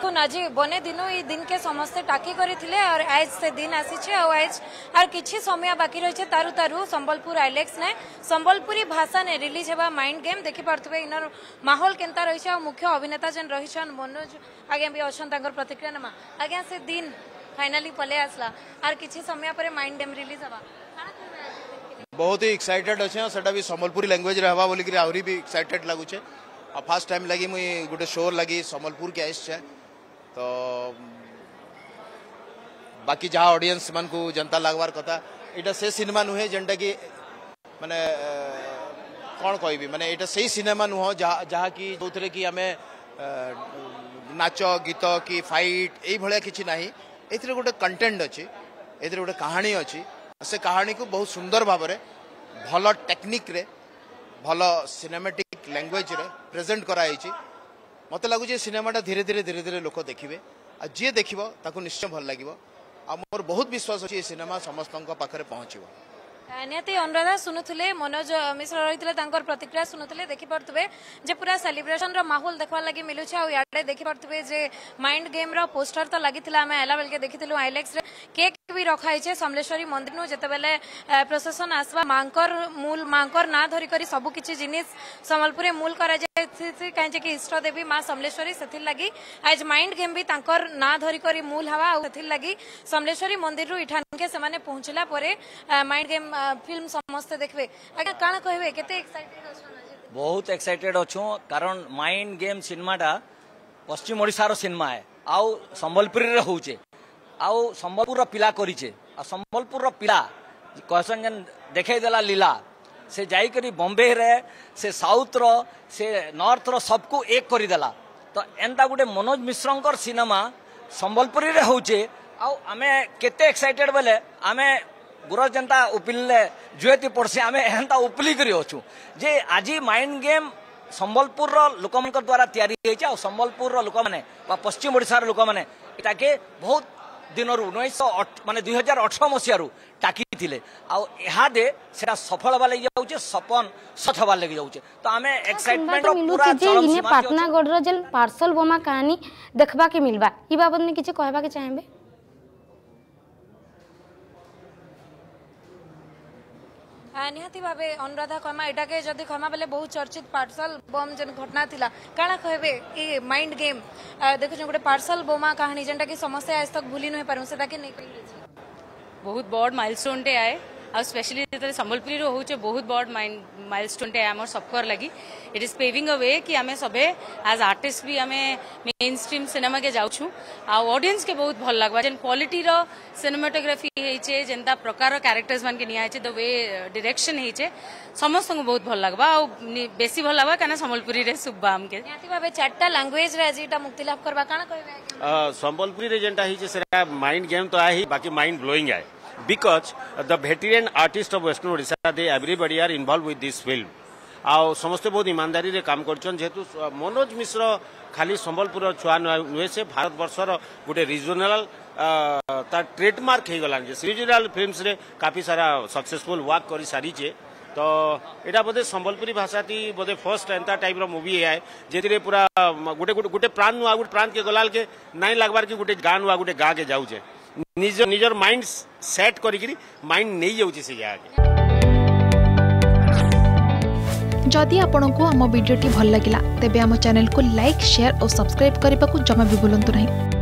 बने दिन दिन के समस्ते टाकी करी आज से दिन आसी आज आर किसी समय बाकी रही तारु तारु संबलपुर आइलेक्स ने संबलपुरी भाषा ने रिलीज हे माइंड गेम देखी पार्थे इनर माहौल के मुख्य अभिनेता जेन रही मनोज आज्ञा भी अच्छा प्रतिक्रिया ना आज्ञा से दिन फाइनाली पलै आसला आर कि समय पर माइंड गेम रिलीज हवा बहुत ही एक्साइटेड अच्छे भी संबलपुरी लांगुएज बोलिक आहरी भी एक्साइटेड लगुचे फास्ट टाइम लगी मुई गोटे शो लगी संबलपुर के आई तो बाकी जहाँ ऑडियंस मान को जनता लगवार कथा इटा से सिनेमा नुहे जेनटा कि मैंने कौन कह मैंने ये से सिनेमा नुह जहाँ कि जो थे कि आम नाच गीत कि फाइट या कि ना ये गोटे कंटेन्ट अच्छे ये गोटे कहानी अच्छी से कहानी को बहुत सुंदर भाव भल टेक्निक्रे भल सिनेमेटिक लैंग्वेज प्रेजेट कराई মতো লাগুছে সিনেমাটা ধীরে ধীরে ধীরে ধীরে লোক দেখবে আর যে দেখব তাকে নিশ্চয় ভাল লাগবে আমার বহুত বিশ্বাস অছি এই সিনেমা সমস্ত পাখে পৌঁছব ନିହାତି ଅନୁରାଧା ଶୁଣୁଥିଲେ ମନୋଜ ମିଶ୍ର ରହିଥିଲେ ତାଙ୍କର ପ୍ରତିକ୍ରିୟା ଶୁଣୁଥିଲେ ଦେଖିପାରୁଥିବେ ଯେ ପୁରା ସେଲିବ୍ରେସନର ମାହୋଲ ଦେଖିବାର ଲାଗି ମିଳୁଛି ଆଉ ଇଆଡ଼େ ଦେଖିପାରୁଥିବେ ଯେ ମାଇଣ୍ଡ ଗେମ୍ର ପୋଷ୍ଟର ତ ଲାଗିଥିଲା ଆମେ ଆଇଲା ବେଳକେ ଦେଖିଥିଲୁ ଆଇଲେକ୍ସରେ କେକ୍ भी रखाई छे समलेश्वरी मंदिर नु जेतेबेले प्रशासन आसवा मांकर मूल मांकर ना धरी करी जिनिस समलपुर मूल करा जाय कि इष्ट देवी मां समलेश्वरी सेथिर लागी आज माइंड गेम भी ना धरी मूल हवा आ समलेश्वरी मंदिर इठान पहुंचला परे माइंड गेम फिल्म समस्त देखबे आगे काण बहुत एक्साइटेड अछु कारण माइंड गेम सिनेमाटा पश्चिम ओडार सिनेमा है आउ सम्बलपुर होचे আউ সম্বলপুরর পিলা করিছে আর সম্বলপুরর পিলা কহসন যেন দেখাই দেলা লীলা সে যাইকি বম্বেরে সে সাউথর সে নর্থর সবকু এক করিদেলা তো এন্তা গোটে মনোজ মিশ্রঙ্কর সিনেমা সম্বলপুরীরে হচ্ছে আউ আমি কেতে এক্সাইটেড বেলে আমি গুরজ যেটা উপিললে জুয়েতি পড়ছে আমি এন্তা উপিলি করে অছু যে আজি মাইন্ড গেম সম্বলপুরর লোকমানক দ্বারা তৈরি হয়েছে আর সম্বলপুরর লোকমানে বা পশ্চিম ওড়িশার লোকমানে এটাকে বহুত ଦିନରୁ ଉଣେଇଶହ ମାନେ ଦୁଇ ହଜାର ଅଠର ମସିହାରୁ ଡାକିଥିଲେ ଆଉ ଇହାଦେ ସେଟା ସଫଳ ହେବା ଲାଗି ଯାଉଛେ ସପନ ସତ ହେବା ଲାଗି ଯାଉଛେ ତ ଆମେ ଏକ୍ସାଇଟମେଣ୍ଟ ମିଲୁଛି ଯେ ଇନେ ପାଟନାଗଡ଼ର ଯେନ୍ ପାର୍ସଲ ବୋମା କାହାଣୀ ଦେଖବାକେ ମିଲବା ଇ ବାବଦ କିଛି କହିବାକେ ଚାହିଁବେ ନିହାତି ଭାବେ ଅନୁରାଧା ଖର୍ମା ଏଟାକେ ଯଦି ଖର୍ମା ବେଲେ ବହୁତ ଚର୍ଚ୍ଚିତ ପାର୍ସଲ ବୋମ୍ ଯେନ୍ ଘଟଣା ଥିଲା କାଣା କହିବେ ଏ ମାଇଣ୍ଡ ଗେମ୍ ଦେଖୁଛନ୍ ଗୋଟେ ପାର୍ସଲ ବୋମା କାହାଣୀ ଯେନ୍ଟାକି ସମସ୍ତେ ଆଜ ତକ୍ ଭୁଲି ନୁହେଁ ପାରୁ ସେଟାକେ ନେଇ ବହୁତ ବଡ଼ ମାଇଲଷ୍ଟୋନ୍ଟେ ଆଏ आउ स्पेशली जितने सम्बलपुरी बहुत बड़ माइल स्टोन टेम सबकर लगी it is paving a way कि आम सबे आज आर्टिस्ट भी आम मेन स्ट्रीम सिनेमा के जाऊँ आउ के बहुत भल लगवा जेन क्वालिटी सिनेमाटोग्राफी होचे जेनता प्रकार क्यारेक्टर्स मानक निचे द वे डिरेक्शन होचे समस्त को बहुत भल लगवा आउ बेस भल लगवा क्या सम्बलपुरी सुब्बा आम के भाव चार्ट लांगुएज मुक्तिलाभ कर सम्बलपुरी जेनता माइंड गेम तो आई बाकी माइंड ब्लोइंग आए because the veteran artist of Western Odisha, they everybody are involved with this film. ଆଉ ସମସ୍ତେ ବହୁତ ଇମାନଦାରୀରେ କାମ କରିଛନ୍ତି ଯେହେତୁ ମନୋଜ ମିଶ୍ର ଖାଲି ସମ୍ବଲପୁରର ଛୁଆ ନୁହେଁ ସେ ଭାରତବର୍ଷର ଗୋଟେ ରିଜନାଲ୍ ତା ଟ୍ରେଡମାର୍କ ହେଇଗଲାଣି ଯେ ରିଜନାଲ୍ ଫିଲ୍ମସରେ କାଫି ସାରା ସକ୍ସେସଫୁଲ୍ ୱାର୍କ କରିସାରିଛେ ତ ଏଇଟା ବୋଧେ ସମ୍ବଲପୁରୀ ଭାଷାଟି ବୋଧେ ଫର୍ଷ୍ଟ ଏନ୍ତା ଟାଇପ୍ର ମୁଭି ଏ ଯେଥିରେ ପୁରା ଗୋଟେ ଗୋଟେ ଗୋଟେ ପ୍ରାଣ ନୁଆ ଗୋଟେ ପ୍ରାଣକେ ଗଲାବେଳକେ ନାଇଁ ଲାଗ୍ବାର୍ କି ଗୋଟେ ଗାଁ ନୁଆ ଗୋଟେ ଗାଁକେ ଯାଉଛେ निजर माइंड सेट करी माइंड नहीं जाऊँ जदि आपण को आम भिडी भल लगा तेब चैनल को लाइक शेयर और सब्सक्राइब करने को जमा भी बुलां नहीं